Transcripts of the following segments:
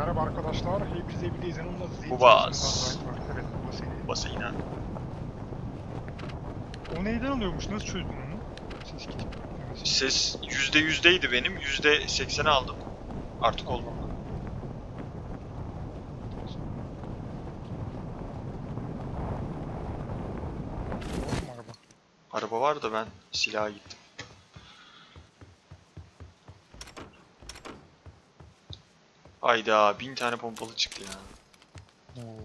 Merhaba arkadaşlar, hepinize bir de izlenimle zeytin Bu bas. üstünden var. Evet, bu bas yine. O neyden alıyormuş, nasıl çözdün onu? Ses gidip. Evet. Ses yüzde yüzdeydi benim. Yüzde sekseni aldım. Artık araba. Araba var da ben silaha gittim. Hayda bin tane pompalı çıktı ya. Oo.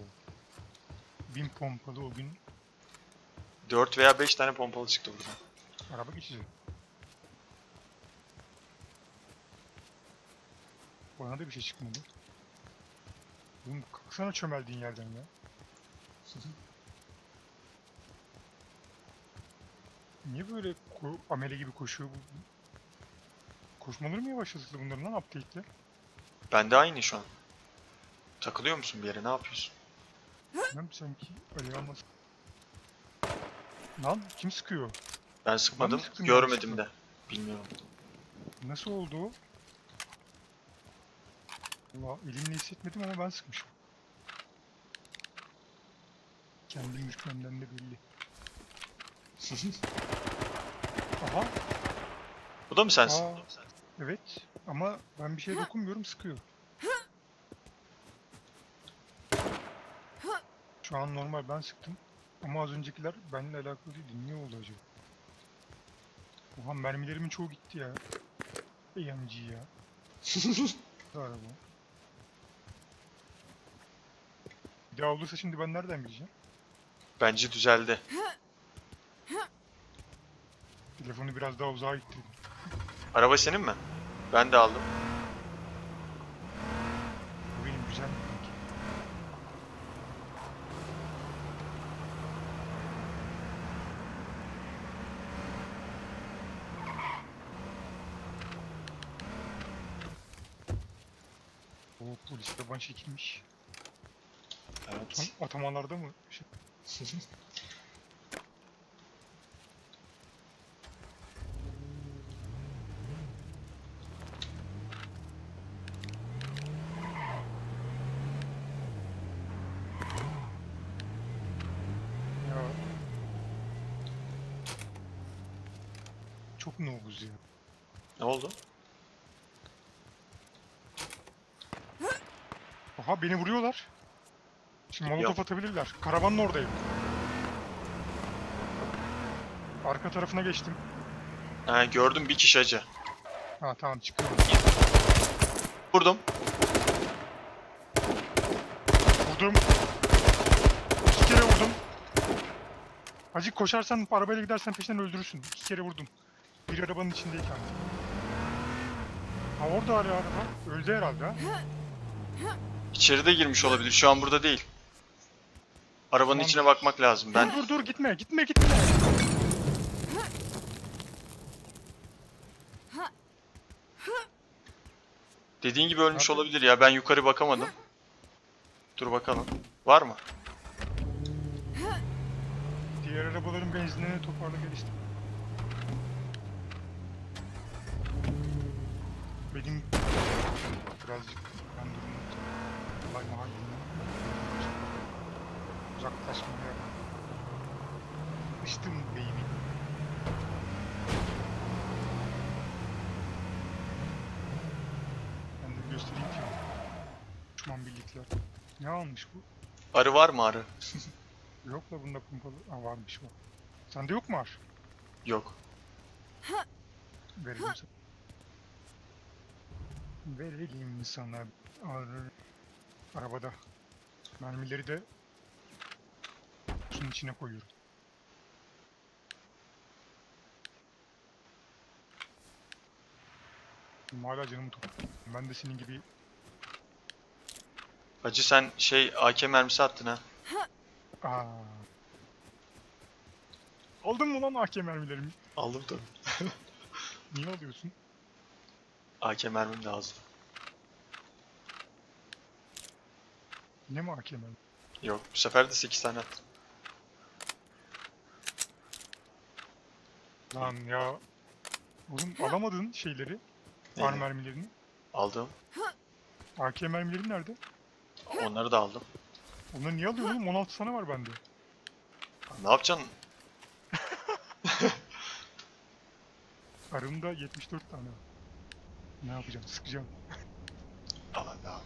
Bin pompalı o gün 4 veya 5 tane pompalı çıktı buradan. araba geçici. Bana da bir şey çıkmadı. Oğlum kalksana çömeldiğin yerden ya. Niye böyle amele gibi koşuyor bu? Koşmaları mı yavaşladı bunların lan update'le? Bende aynı şu an. Takılıyor musun bir yere ne yapıyorsun? Bilmem sanki olmaz. Lan kim sıkıyor? Ben sıkmadım. sıktım Görmedim yanlışlıkla? de. Bilmiyorum. Nasıl oldu o? Valla elimle hissetmedim ama ben sıkmışım. Kendi müşkemden de belli. Aha, Bu da mı sensin? Aa. Evet ama ben bir şeye dokunmuyorum sıkıyor. Şu an normal ben sıktım. Ama az öncekiler benimle alakalı değildi. Niye oldu acaba? Oha mermilerimin çoğu gitti ya. AMG ya. Araba. Bir daha olursa şimdi ben nereden bileceğim? Bence düzeldi. Telefonu biraz daha uzağa ittirdim. Araba senin mi? Ben de aldım. Bu benim güzel? O polis yaban çekilmiş. Evet. Atamalarda mı? Şey, ya. Çok noobuz ya. Ne oldu? Aha beni vuruyorlar. Şimdi molotof atabilirler. Karavanın oradayım. Arka tarafına geçtim. Ha, gördüm bir kişi acı. Ha tamam çıkıyorum. Vurdum. Vurdum. İki kere vurdum. Acık koşarsan arabayla gidersen peşinden öldürürsün. İki kere vurdum. Bir arabanın içindeyken. Ha orada hala araba. Öldü herhalde ha. İçeride girmiş olabilir. Şu an burada değil. Arabanın Tamam. içine bakmak lazım. Ben Dur dur dur gitme gitme gitme. dediğin gibi ölmüş olabilir ya. Ben yukarı bakamadım. Dur bakalım. Var mı? Diğer arabaların benzinlerini toparla geliştim. Benim birazcık ben durumum olay mahallinden uzaklaşmaya alıştım beynim. Ben de göstereyim ki düşman birlikler. Ne almış bu? Arı var mı arı? Yok da bunda pompalı. Ha varmış bu. Sende yok mu var? Yok. Verelim sana. Verelim sana. Ar- Arabada. Mermileri de şunun içine koyuyorum. Benim Hala canımı topluyor. Ben de senin gibi Acı sen şey AK mermisi attın ha. Aa. Aldın mı lan AK mermilerimi? Aldım tabii. Niye alıyorsun? AK mermim lazım. Yine mi AK mermi? Yok. Bu sefer de 8 tane attım. Lan ya. Oğlum alamadın şeyleri. Neyi? Ar mermilerini. Aldım. AK mermilerin nerede? Onları da aldım. Onları niye alıyorsun oğlum? 16 tane var bende. Ne yapacaksın? Arımda 74 tane var. Ne yapacağım? Sıkacağım. Al hadi al.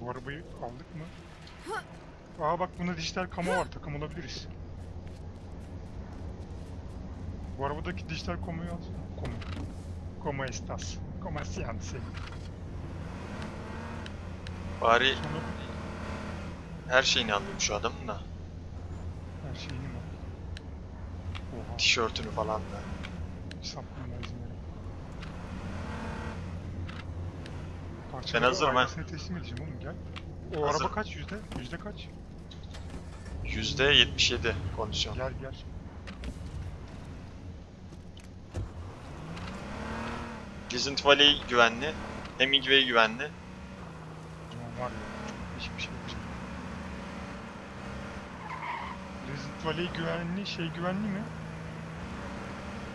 Bu arabayı aldık mı? Aa bak bunda dijital kamo var. Takım olabiliriz. Bu arabadaki dijital komoyu al. Komo. Como estas? Como siyansı? Bari Sonra her şeyini alayım şu adamın da. her şeyini mi? Oha. Tişörtünü falan da. Sapmam lazım yani. Ben Parçaları hazırım ha. ailesine teslim edeceğim oğlum gel. O Hazır. araba kaç yüzde? Yüzde kaç? Yüzde 77 kondisyon. Gel gel. Pleasant Valley güvenli. Hemingway güvenli. Zaman var ya. Hiçbir şey yapacağım. Resident Valley güvenli, şey güvenli mi?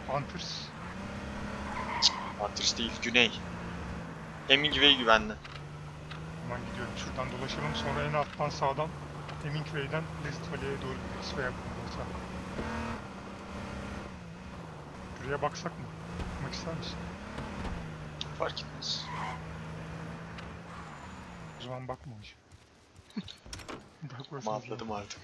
Hunters. Hunters değil, Güney. Hemingway güvenli. Hemen gidiyorum. Şuradan dolaşalım. Sonra en alttan sağdan Hemingway'den Valley'e doğru gideriz. Veya buradan. Buraya baksak mı? Bakmak ister misin? Fark etmez. O zaman bakma hocam. Bakmasanız Ama iyi. atladım artık.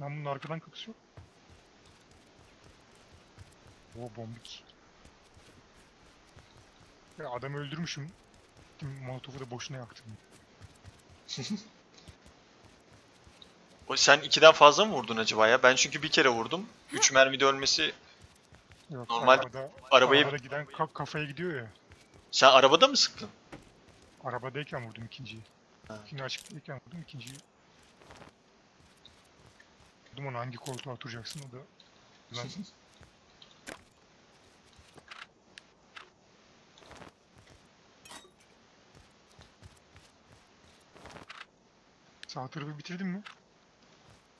Lan bunun arkadan kapısı yok. O bombik. Ya adamı öldürmüşüm. Gittim Molotov'u da boşuna yaktım. O sen ikiden fazla mı vurdun acaba ya? Ben çünkü bir kere vurdum. 3 mermide ölmesi. Yok, Normal arabada, arabayı- arabada giden ka- kafaya gidiyor ya. Sen arabada mı sıktın? Arabadayken vurdum ikinciyi. Ha. İkinci açıktayken vurdum ikinciyi. Vurdum onu hangi koltuğa oturacaksın o da. Lan sağ tarafı bitirdin mi?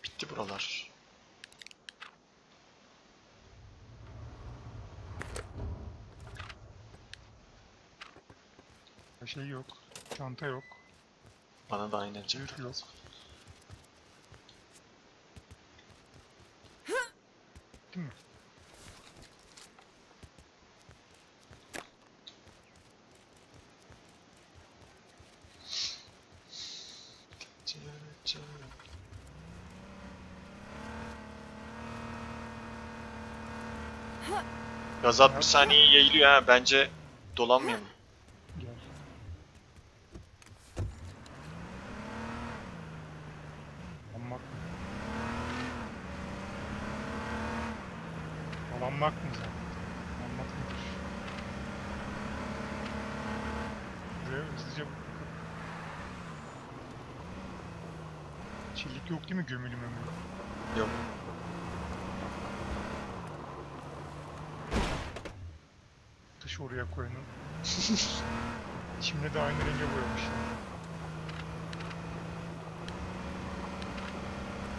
Bitti buralar. Şey yok. Çanta yok. Bana da aynen çek. yok. Değil mi? Gaz 60 saniye yayılıyor ha. Bence dolanmayalım. Gel. Alanmak mı? Zaten? Alanmak nedir? Buraya hızlıca. Çelik yok değil mi gömülü mömülü? Yok. Taşı oraya koyanın. Şimdi de aynı renge boyamışlar.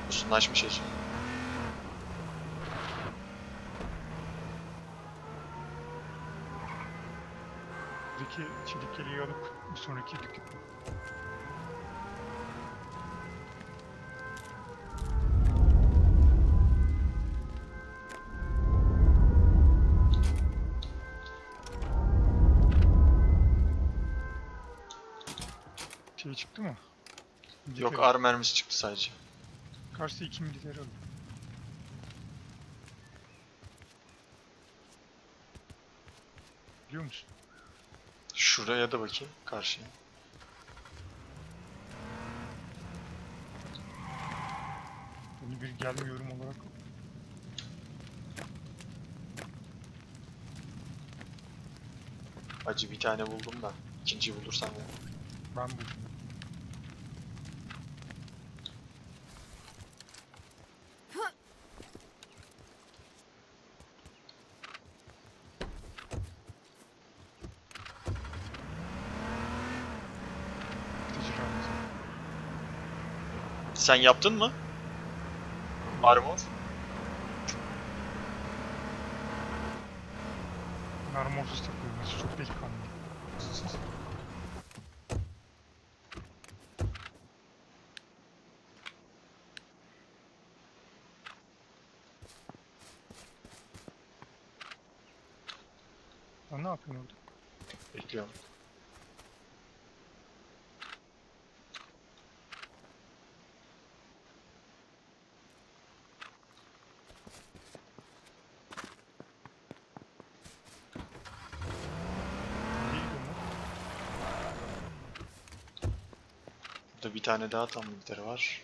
Uzunlaşmış Ece. Buradaki çelik alıp bir sonraki dükkan. Yok ar mermisi çıktı sadece. Karşı iki militer alın. Biliyor musun? Şuraya da bakayım karşıya. Bunu bir gelmiyorum olarak Acı bir tane buldum da. İkinciyi bulursam ya. ben buldum. Sen yaptın mı? Armor. Armorsuz takılıyoruz. Çok delikanlı. Lan ne yapıyorsun orada? Bekliyorum. Tane daha tam militeri var.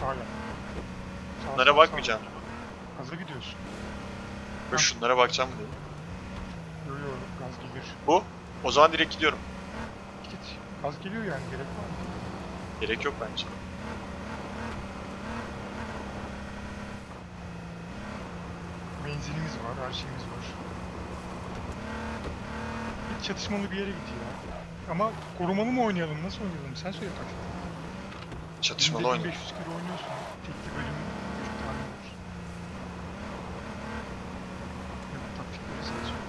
Sağa gel. Sağa, Bunlara sağa, bakmayacağım. sağa. Gaza gidiyorsun. Ve şunlara bakacağım diye. Yo yo gaz gelir. Bu. O zaman direkt gidiyorum. Gaz geliyor yani gerek var mı? Gerek yok bence. Benzinimiz var, her şeyimiz var. Git çatışmalı bir yere git ya. Ama korumalı mı oynayalım, nasıl oynayalım? Sen söyle taktik. Çatışmalı oynayalım. 1500 kere oynuyorsun. Tekli bölüm 3 tane olur. Yok taktikleri sen söyle.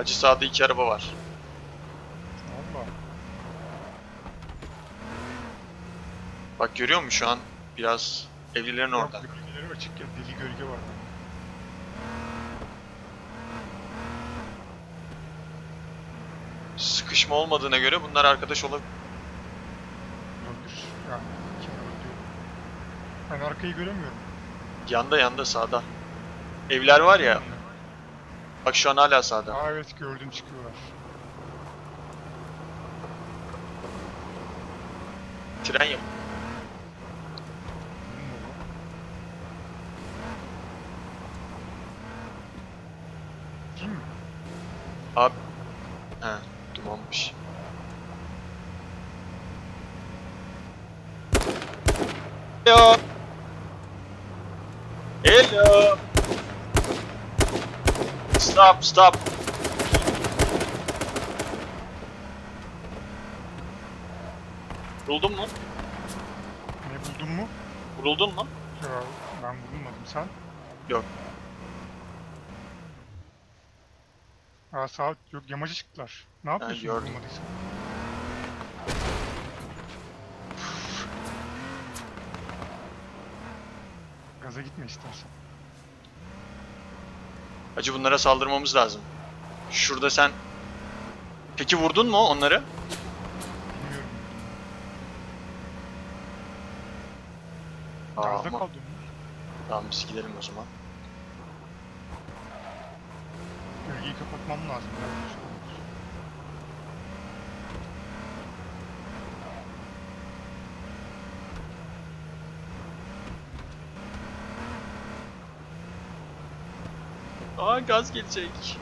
Hacı sağda iki araba var. Valla. Bak görüyor musun şu an? Biraz evlilerin orada. Gölgeleri açık ya, deli gölge var. Sıkışma olmadığına göre bunlar arkadaş olabilir. Olabilir. Yani kim. Ben arkayı göremiyorum. Yanda yanda sağda. Evler var ya. Bak şu an hala sağda. Aa evet gördüm çıkıyorlar. Tren yap. Benim baba. Kim mi? Abi. He, dumanmış. Hello. Hello. Stop. Vuruldun mu? Ne buldun mu? Vuruldun mu? Ya ben vurulmadım sen. Yok. Aa sağ yok yamaca çıktılar. Ne yapıyorsun gördüm. vurulmadıysan? Gaza gitme istersen. Acı bunlara saldırmamız lazım. Şurada sen... Peki vurdun mu onları? Gazda ama- kaldı. Tamam biz gidelim o zaman. Gölgeyi kapatmam lazım. Aa gaz gelecek.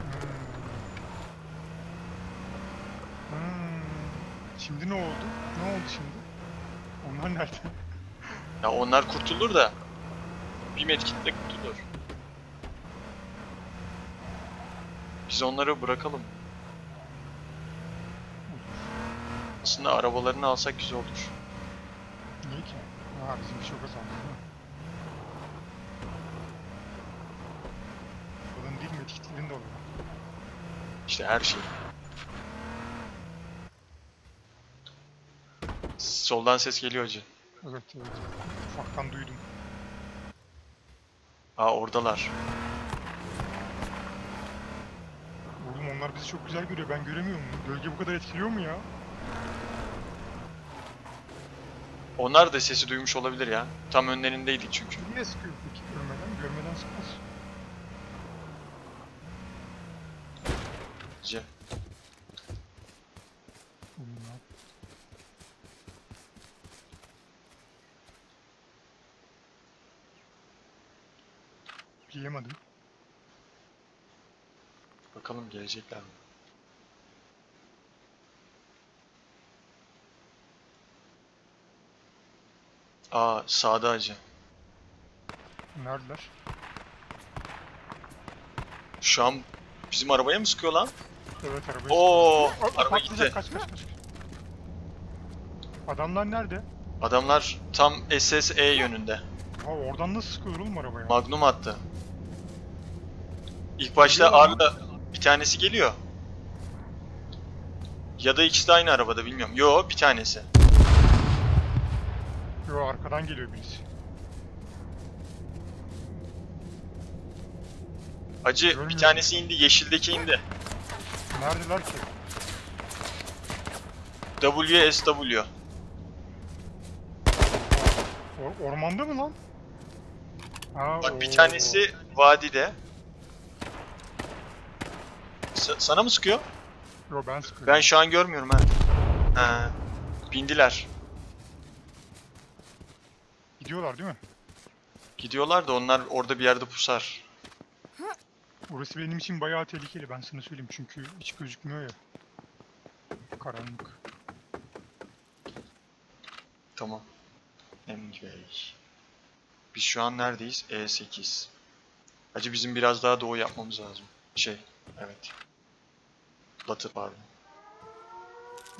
Hmm. Hmm. Şimdi ne oldu? Ne oldu şimdi? Onlar nerede? Ya onlar kurtulur da. Bir medkitle kurtulur. Biz onları bırakalım. Aslında arabalarını alsak güzel olur. Niye ki? Aa bizim bir çok azaldı değil mi? Balın metkitlerin de oluyor. İşte her şey. Soldan ses geliyor acı. Evet evet. Ufaktan duydum. Aa oradalar. Oğlum onlar bizi çok güzel görüyor. Ben göremiyorum. Gölge bu kadar etkiliyor mu ya? Onlar da sesi duymuş olabilir ya. Tam önlerindeydik çünkü. Niye sıkıyor peki gelecekler mi? Aa sağda acı. Neredeler? Şu an bizim arabaya mı sıkıyor lan? Evet arabayı Oo, sıkıyor. Araba gitti. Kaç kaç kaç. Adamlar nerede? Adamlar tam SSE yönünde. Ha oradan nasıl sıkıyor oğlum arabaya? Magnum attı. İlk başta Arda bir tanesi geliyor. Ya da ikisi de aynı arabada bilmiyorum. Yo bir tanesi. Yo arkadan geliyor birisi. Acı bir Görmüyorum. tanesi indi yeşildeki indi. Neredeler ki? WSW. Or- ormanda mı lan? Ha, Bak bir tanesi vadide. Sa- sana mı sıkıyor? Yo ben sıkıyorum. Ben şu an görmüyorum ha. Ha. Bindiler. Gidiyorlar değil mi? Gidiyorlar da onlar orada bir yerde pusar. Orası benim için bayağı tehlikeli ben sana söyleyeyim çünkü hiç gözükmüyor ya. Karanlık. Tamam. Engage. Biz şu an neredeyiz? E8. Acı bizim biraz daha doğu yapmamız lazım. Şey, evet. Batı pardon.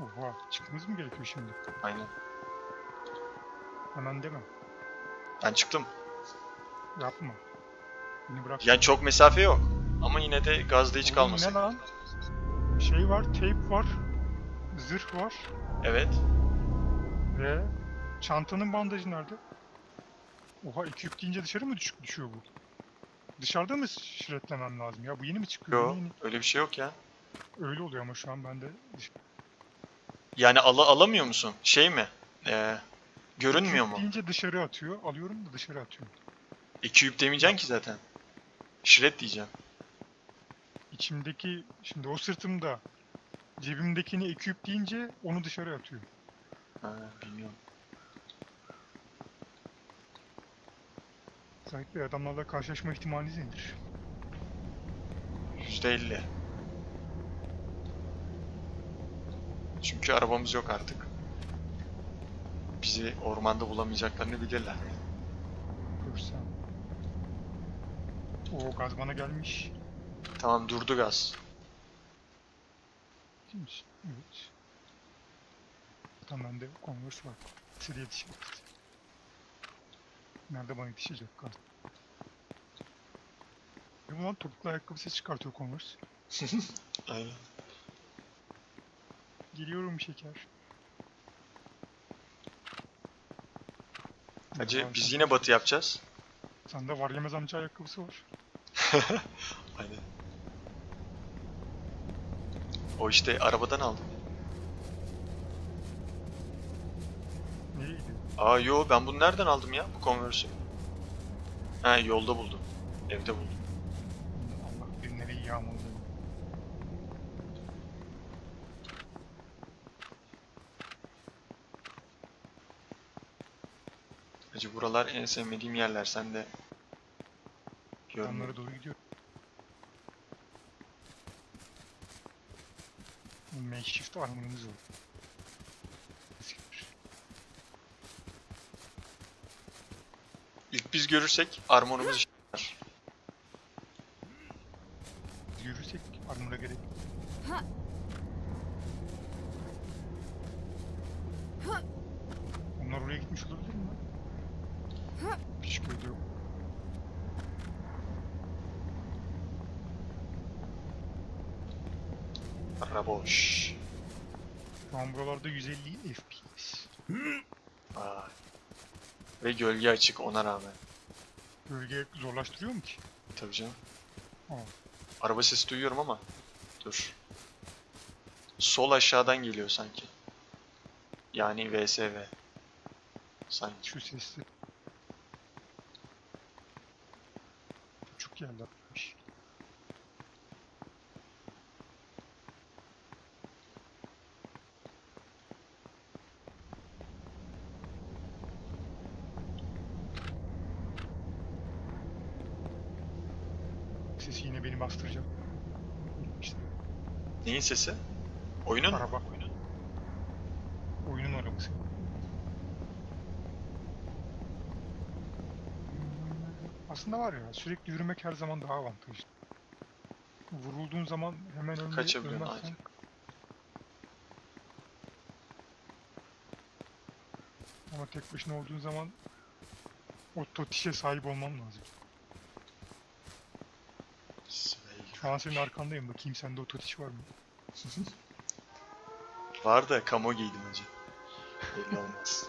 Oha çıkmamız mı gerekiyor şimdi? Aynen. Hemen deme. Ben çıktım. Yapma. Beni bırak. Yani çok mesafe yok. Ama yine de gazda hiç Oğlum kalmasın. Ne lan? Şey var, tape var, zırh var Evet. ve çantanın bandajı nerede? Oha iki yük deyince dışarı mı düş düşüyor bu? Dışarıda mı şiretlemem lazım ya? Bu yeni mi çıkıyor? Yo, Yeni yeni. öyle bir şey yok ya. Öyle oluyor ama şu an bende Yani ala alamıyor musun? Şey mi? Ee, görünmüyor mu? deyince dışarı atıyor. Alıyorum da dışarı atıyorum. E cube demeyeceksin ki zaten. Shred diyeceksin. İçimdeki şimdi o sırtımda cebimdekini eküp deyince onu dışarı atıyor. Ha, bilmiyorum. Özellikle adamlarla karşılaşma ihtimaliniz nedir? %50. Çünkü arabamız yok artık. Bizi ormanda bulamayacaklarını bilirler. Görsem. O gaz bana gelmiş. Tamam durdu gaz. Kimmiş? Evet. Tam bende Converse var. Size yetişecek. Nerede bana yetişecek gaz? Ne bu lan topuklu ayakkabı ses çıkartıyor Converse. Aynen. Geliyorum şeker. Hacı biz yine batı yapacağız. Sende var yemez amca ayakkabısı var. Aynen. O işte arabadan aldım. Nereye gidiyor? Aa yo ben bunu nereden aldım ya bu Converse'ü? Ha yolda buldum. Evde buldum. Allah bir nereyi yağmaladı. Hacı buralar en sevmediğim yerler sen de görmüyor. Adamlara doğru gidiyor. Makeshift armor'ımız var. İlk biz görürsek armorumuz işe yarar. Yürürsek armor'a gerek. Onlar oraya gitmiş olabilir mi? lan? Hiç köyde yok. Araba boş. Şu an buralarda 150 FPS. Vay. Ve gölge açık ona rağmen. Bölge zorlaştırıyor mu ki? Tabii canım. Aa. Araba sesi duyuyorum ama. Dur. Sol aşağıdan geliyor sanki. Yani VSV. Sanki. Şu sesli. Küçük yerlermiş. sesi yine beni bastıracak. İşte Neyin sesi? Oyunun? mu? araba. Oyunun arabası. Aslında var ya sürekli yürümek her zaman daha avantajlı. Vurulduğun zaman hemen önde Kaçabiliyorsun, ölmezsen aynen. ama tek başına olduğun zaman o totişe sahip olman lazım. Şu an senin arkandayım bakayım sende o totiş var mı? Var da kamo giydim hacı. Belli olmaz.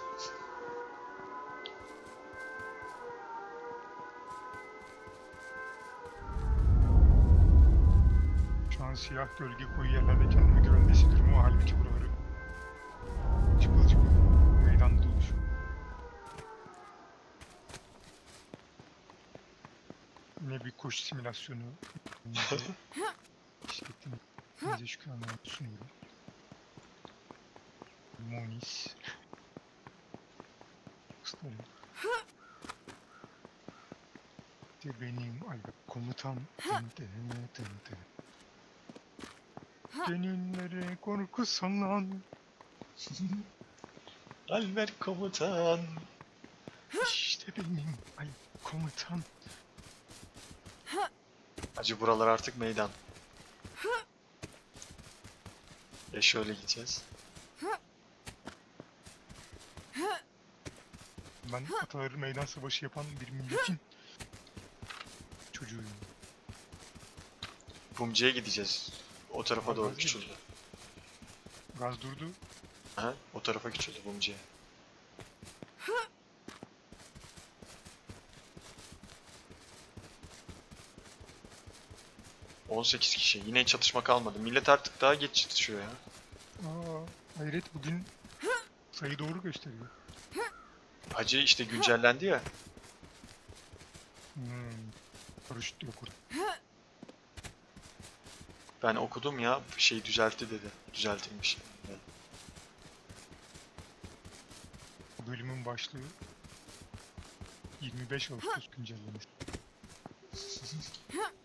Şu an siyah gölge koyu yerlerde kendimi gölgesi durumu halbuki buraları çıpıl çıpıl meydanda dolaşıyor. Yine bir koşu simülasyonu. Bisikletin bize şükranlarını sunuyorum. Monis. Kısları. De benim ay komutan. Gönüllere korku salan Alver komutan. işte benim ay komutan. Hacı buralar artık meydan. Ya şöyle gideceğiz. Ben ataları meydan savaşı yapan bir milletin çocuğuyum. Bumcu'ya gideceğiz. O tarafa Abi, doğru küçüldü. Gaz durdu. Ha? O tarafa küçüldü Bumcu'ya. ...18 kişi. Yine çatışma kalmadı. Millet artık daha geç çatışıyor ya. Aa, hayret bugün sayı doğru gösteriyor. Hacı işte güncellendi ya. Hmm. Paraşüt yok orada. Ben okudum ya şey düzeltti dedi. Düzeltilmiş. Bölümün başlığı 25 Ağustos güncellemesi.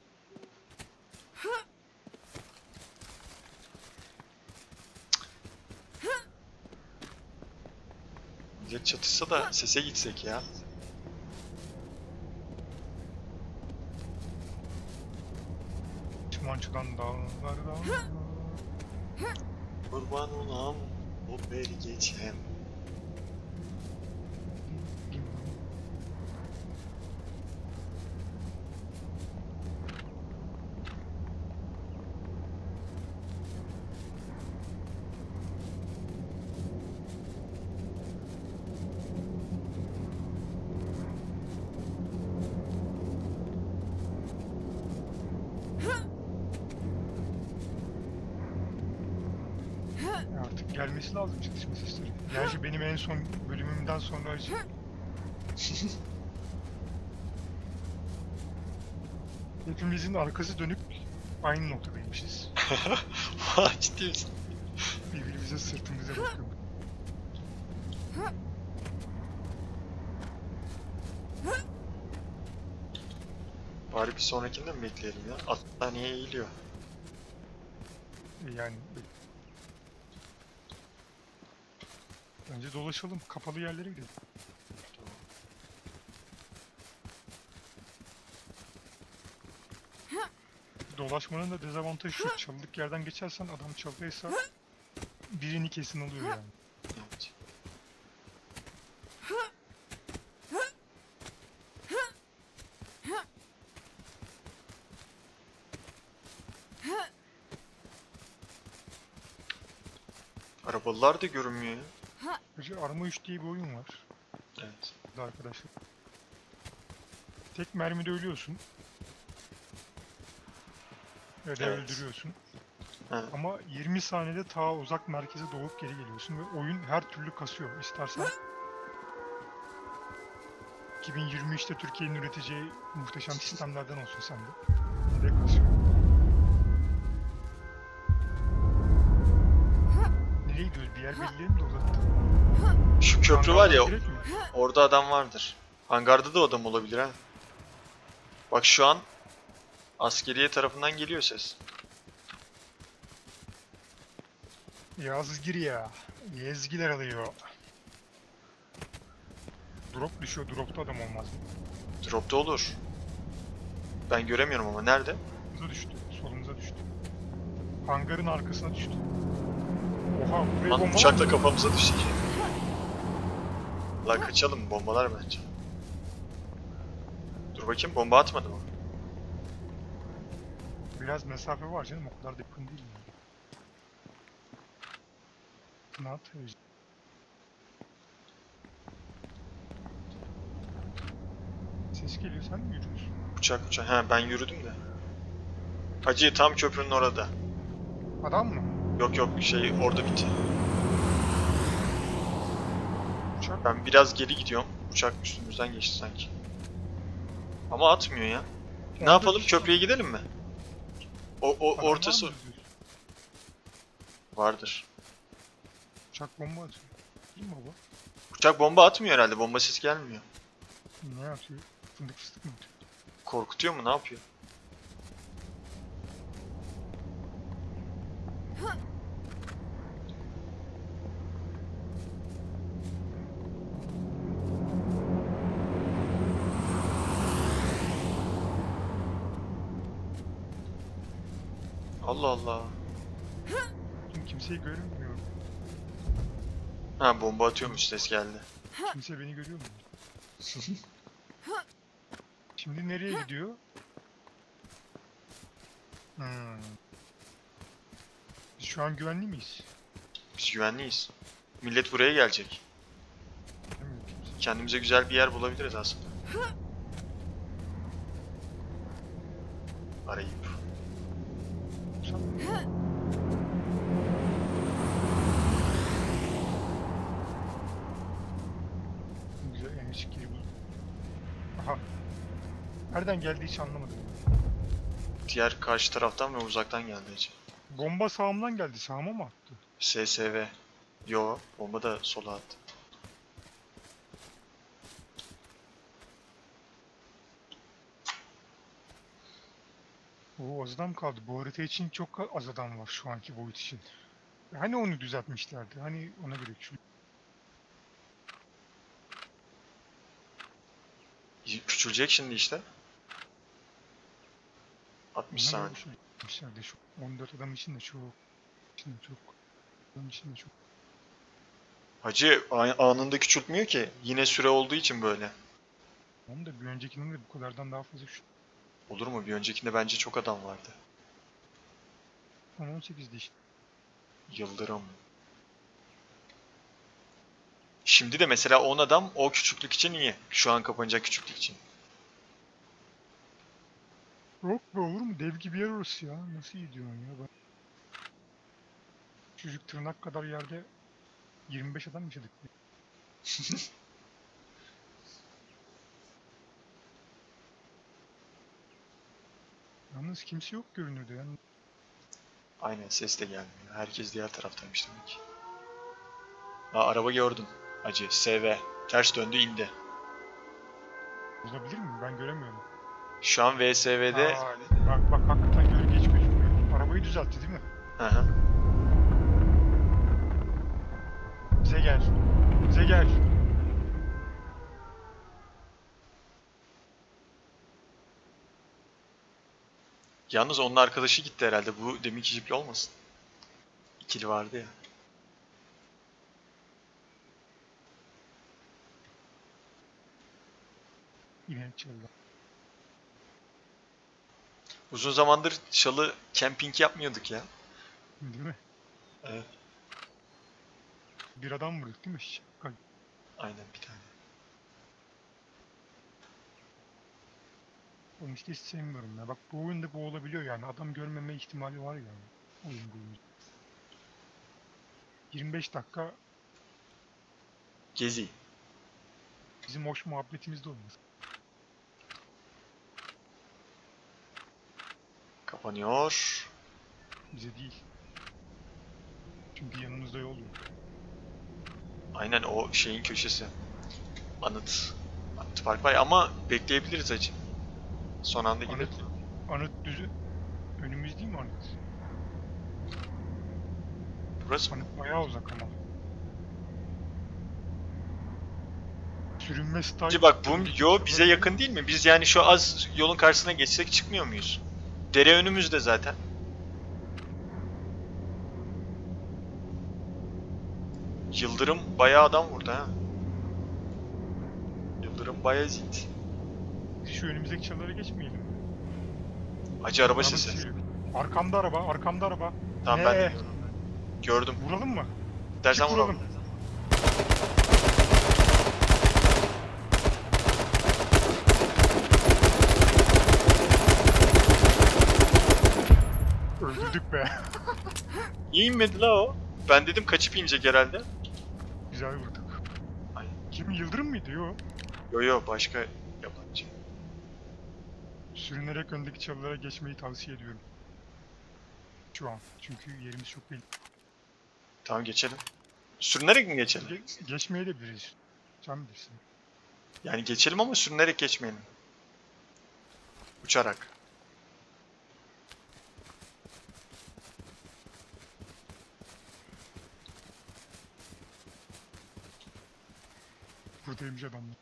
Millet çatışsa da sese gitsek ya. Çımançıdan dağlar dağlar. Kurban olam o beri geçem. En son bölümümden sonra acı. Hepimizin arkası dönük aynı noktadaymışız. Vay ciddi misin? Birbirimize sırtımıza bakıyoruz. Bari bir sonrakinde mi bekleyelim ya? Atlar niye eğiliyor? E Yani Bence dolaşalım. Kapalı yerlere gidelim. Dolaşmanın da dezavantajı şu. Çalılık yerden geçersen adam çalıysa birini kesin alıyor yani. Evet. Arabalar da görünmüyor ya. Ayrıca Arma 3 diye bir oyun var. Evet. Arkadaşlar. Tek mermide ölüyorsun. Ve de Evet. öldürüyorsun. Ha. Ama 20 saniyede ta uzak merkeze doğup geri geliyorsun ve oyun her türlü kasıyor. İstersen 2023'te Türkiye'nin üreteceği muhteşem sistemlerden olsun sende. Yine de kasıyor. Nereye gidiyoruz? Bir yer belirleyelim de uzattı. Şu köprü var ya, orada adam vardır. Hangarda da adam olabilir ha. Bak şu an Askeriye tarafından geliyor ses. Yazgir ya. Yezgiler alıyor. Drop düşüyor. Dropta adam olmaz mı? Dropta olur. Ben göremiyorum ama nerede? Solumuza düştü. Solumuza düştü. Hangarın arkasına düştü. Oha buraya Lan bomba uçakla kafamıza düşecek. Lan kaçalım bombalar bence. Dur bakayım bomba atmadı mı? Biraz mesafe var canım o kadar da yakın değil yani. Ne atıyor? Ses geliyor sen mi yürüyorsun? Uçak uçak. He ben yürüdüm de. Hacı tam köprünün orada. Adam mı? Yok yok şey orada bitti. Uçak Ben biraz geri gidiyorum. Uçak üstümüzden geçti sanki. Ama atmıyor ya. Ne Orada yapalım bir şey- köprüye gidelim mi? O, o Adam var ortası diyorsun? vardır. Uçak bomba atıyor. Değil mi baba? Uçak bomba atmıyor herhalde. Bomba sesi gelmiyor. Ne atıyor? Fındık fıstık mı atıyor? Korkutuyor mu? Ne yapıyor? Allah Allah. Şimdi kimseyi görmüyorum. Ha bomba atıyormuş ses geldi. Kimse beni görüyor mu? Şimdi nereye gidiyor? Hmm. Biz şu an güvenli miyiz? Biz güvenliyiz. Millet buraya gelecek. Kendimize güzel bir yer bulabiliriz aslında. Nereden geldi hiç anlamadım. Diğer karşı taraftan ve uzaktan geldi Ece. Bomba sağımdan geldi. Sağıma mı attı? SSV. Yo, bomba da sola attı. O az adam kaldı. Bu harita için çok az adam var şu anki boyut için. Hani onu düzeltmişlerdi. Hani ona göre şu Küçülecek şimdi işte. 60 ona saniye. düzeltmişlerdi. Şu 14 adam için de çok. için de çok. Adam için de çok. Hacı a- anında küçültmüyor ki. Yine süre olduğu için böyle. Onun da bir öncekinin de bu kadardan daha fazla şu. Olur mu? Bir öncekinde bence çok adam vardı. 18'di işte. Yıldırım. Şimdi de mesela 10 adam o küçüklük için iyi. Şu an kapanacak küçüklük için. Yok be olur mu? Dev gibi yer orası ya. Nasıl iyi diyorsun ya? Ben... Çocuk tırnak kadar yerde 25 adam yaşadık. Yalnız kimse yok görünürde yani. Aynen ses de gelmiyor. Herkes diğer taraftaymış demek ki. Aa, araba gördüm. Acı. SV. Ters döndü indi. Olabilir mi? Ben göremiyorum. Şu an VSV'de... Aa, bak bak hakikaten gölge hiç gözükmüyor. Arabayı düzeltti değil mi? Hı hı. Bize gel. Bize gel. Yalnız onun arkadaşı gitti herhalde. Bu deminki jipli olmasın. İkili vardı ya. İnek çaldı. Uzun zamandır çalı camping yapmıyorduk ya. Değil mi? Evet. Bir adam vurduk değil mi? Şaka. Aynen bir tane. Onu işte hiç sevmiyorum ya. Bak bu oyunda bu olabiliyor yani. Adam görmeme ihtimali var yani. Oyun boyunca. 25 dakika Gezi. bizim hoş muhabbetimiz de Kapanıyor. Bize değil. Çünkü yanımızda yol yok. Aynen o şeyin köşesi. Anıt. Anıt Park var ama bekleyebiliriz acı. Son anda Anıt- gidelim. Anıt düzü. Önümüz değil mi anıt? Burası mı? Anıt bayağı uzak ama. Sürünme. Hacı bak bu yo bize yakın değil mi? Biz yani şu az yolun karşısına geçsek çıkmıyor muyuz? Dere önümüzde zaten. Yıldırım bayağı adam vurdu ha. Yıldırım bayağı zit. Şu önümüzdeki çalılara geçmeyelim. Hacı araba Araba sesi. geliyor. Arkamda araba, arkamda araba. Tamam ben de Ne? gördüm. Vuralım mı? Dersen vuralım. vuralım. Öldürdük be. Niye inmedi la o? Ben dedim kaçıp inecek herhalde. Güzel vurduk. Ay. Kim Yıldırım mıydı yo? Yo yo başka yabancı. Sürünerek öndeki çalılara geçmeyi tavsiye ediyorum. Şu an. Çünkü yerimiz çok belli. Tamam geçelim. Sürünerek mi geçelim? Ge- geçmeye de biliriz. Sen bilirsin. Yani geçelim ama sürünerek geçmeyelim. Uçarak. Buradaymış adamlar.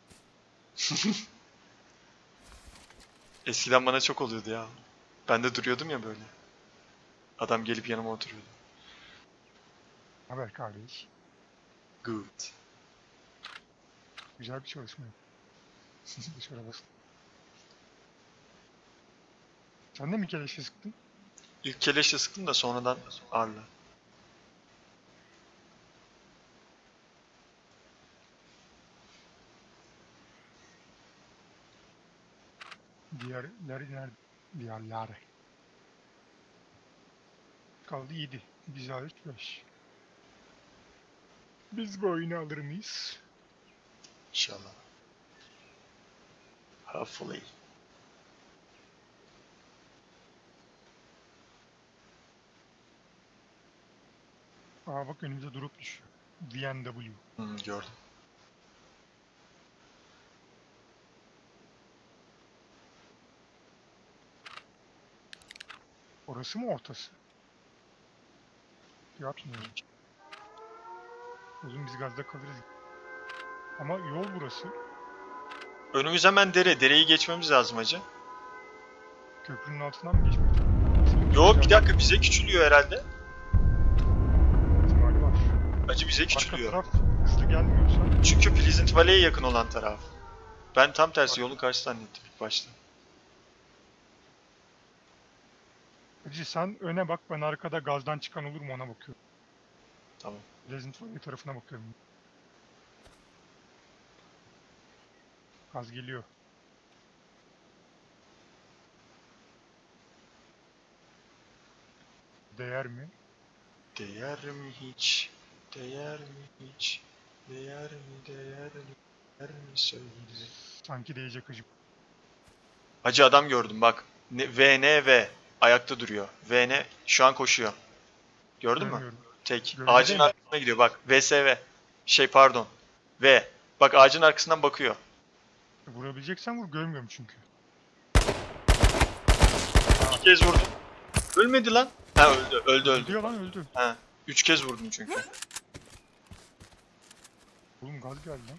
Eskiden bana çok oluyordu ya. Ben de duruyordum ya böyle. Adam gelip yanıma oturuyordu. Haber kardeş. Good. Güzel bir çalışma. Dışarı basın. Sen de mi keleşe sıktın? İlk keleşle sıktım da sonradan arla. Diğerleri nerede? Diğerleri. Kaldı 7. Biz hariç 5. Biz bu oyunu alır mıyız? İnşallah. Hopefully. Aa bak önümüze drop düşüyor. VNW. Hmm, gördüm. Orası mı ortası? Yapmıyorum. Uzun biz gazda kalırız. Ama yol burası. Önümüz hemen dere. Dereyi geçmemiz lazım hacı. Köprünün altından mı geçmek? Yo bir dakika bize küçülüyor herhalde. İhtimali var. Hacı bize Arka küçülüyor. taraf hızlı gelmiyorsa Çünkü Pleasant Valley'e yakın olan taraf. Ben tam tersi yolun karşı zannettim ilk başta. Hacı sen öne bak ben arkada gazdan çıkan olur mu ona bakıyorum. Tamam. Pleasant Valley tarafına bakıyorum. Gaz geliyor. Değer mi? Değer mi hiç? Değer mi hiç? Değer mi değer mi? Değer mi söyle? Sanki değecek hacı. Hacı adam gördüm bak. Ne, VNV ayakta duruyor. VN şu an koşuyor. Gördün mü? Tek. Görmedin Ağacın arkasına gidiyor bak. VSV. Şey pardon. V. Bak ağacın arkasından bakıyor. Vurabileceksen vur görmüyorum çünkü. İki kez vurdum. Ölmedi lan. Ha öldü. Öldü öldü. Diyor lan öldü. Ha. Üç kez vurdum çünkü. Oğlum gaz geldi lan.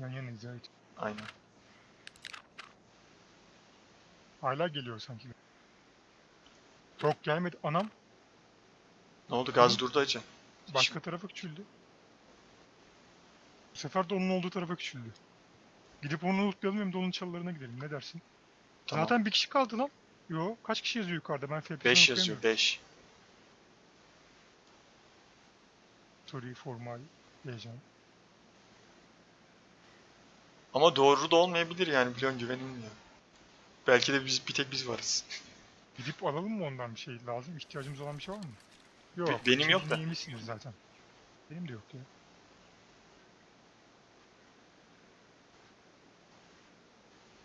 Yan yanayız evet. Aynen. Hala geliyor sanki. Çok gelmedi. Anam Ne oldu? Gaz durdu hacı. başka tarafa küçüldü. Bu sefer de onun olduğu tarafa küçüldü. Gidip onu unutmayalım hem de onun çalılarına gidelim. Ne dersin? Tamam. Zaten bir kişi kaldı lan. Yo kaç kişi yazıyor yukarıda? Ben FPS'den 5 yazıyor. 5. Sorry for my heyecan. Ama doğru da olmayabilir yani biliyorsun güvenilmiyor. Belki de biz bir tek biz varız. Gidip alalım mı ondan bir şey lazım? İhtiyacımız olan bir şey var mı? Yok. benim yok da. Yemişsiniz zaten. Benim de yok ya.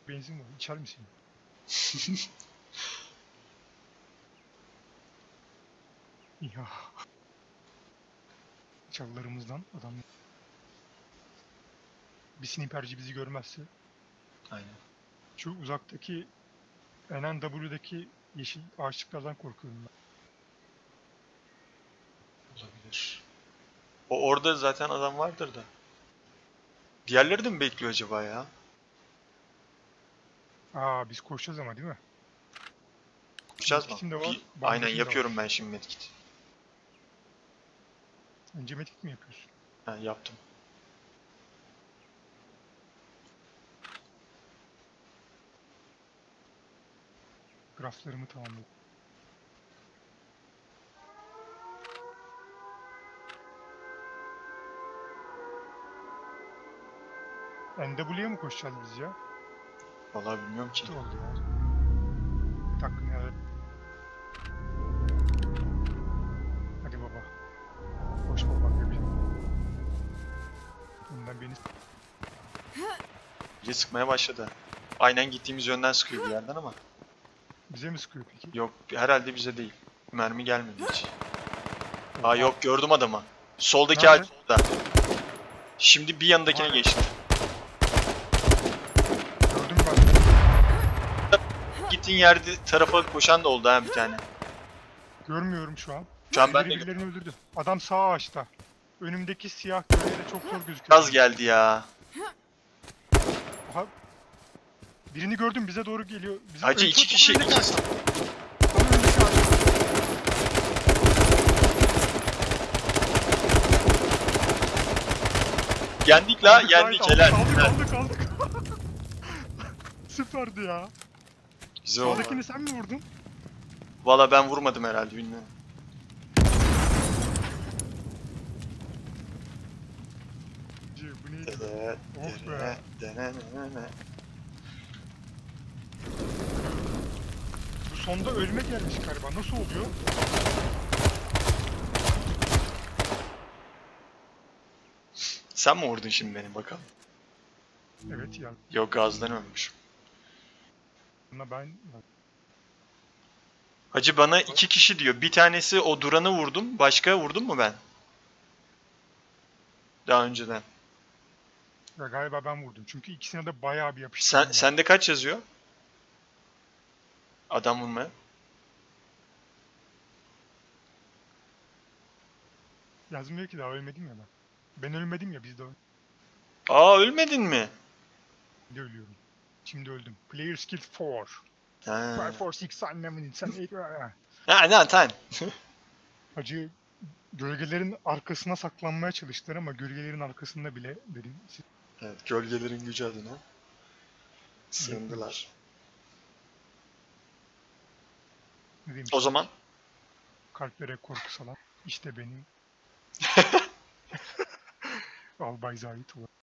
Benzin var. İçer misin? ya. Çalılarımızdan adam bir sniperci bizi görmezse Aynen. Şu uzaktaki NNW'deki yeşil ağaçlıklardan korkuyorum ben. Olabilir. O orada zaten adam vardır da. Diğerleri de mi bekliyor acaba ya? Aa biz koşacağız ama değil mi? Koşacağız mı? Var, Bir- Aynen yapıyorum ben şimdi medkit. Önce medkit mi yapıyorsun? Ha, yaptım. Graflarımı tamamladım. NW'ye mi koşacağız biz ya? Vallahi bilmiyorum ki. Kötü oldu ya. Takın ya. Hadi baba. Koş baba yapacağım. Bundan beni Biri sıkmaya başladı. Aynen gittiğimiz yönden sıkıyor bir yerden ama. Bize mi sıkıyor peki? Yok herhalde bize değil. Mermi gelmedi hiç. Aa yok gördüm adamı. Soldaki Nerede? ağaç solda. Şimdi bir yanındakine Aynen. geçti. Gördüm ben. Gittiğin yerde tarafa koşan da oldu ha bir tane. Görmüyorum şu an. Şu an ben de Biri görüyorum. birilerini öldürdü. Adam sağ ağaçta. Önümdeki siyah gölgede çok zor gözüküyor. Gaz geldi ya. Aha. Birini gördüm bize doğru geliyor. Bizim Hacı iki kişi. iki-. Yendik la Aldık, yendik aldık, helal. Aldık aldık aldık. Süperdi ya. Güzel oldu. Soldakini sen mi vurdun? Valla ben vurmadım herhalde bilmiyorum. Cı, Bu neydi? Dene, Oh dene, be. dene, dene. Sonda ölme gelmiş galiba. Nasıl oluyor? Sen mi vurdun şimdi beni bakalım? Evet ya. Yok gazdan ölmüş. Buna ben Hacı bana iki kişi diyor. Bir tanesi o duranı vurdum. Başka vurdum mu ben? Daha önceden. ya galiba ben vurdum. Çünkü ikisine de bayağı bir yapıştım. Sen sende kaç yazıyor? Adam vurmaya. Yazmıyor ki daha ölmedim ya ben. Ben ölmedim ya biz de Aa ölmedin mi? de ölüyorum. Şimdi öldüm. Player skill 4. Ha. 5, 4, 6, 7, 8, 8. Ha ne tamam. Hacı gölgelerin arkasına saklanmaya çalıştılar ama gölgelerin arkasında bile dedim. Evet gölgelerin gücü adına. Sığındılar. Ne diyeyim O zaman? Kalplere korku salan işte benim. Albay Zahit olan.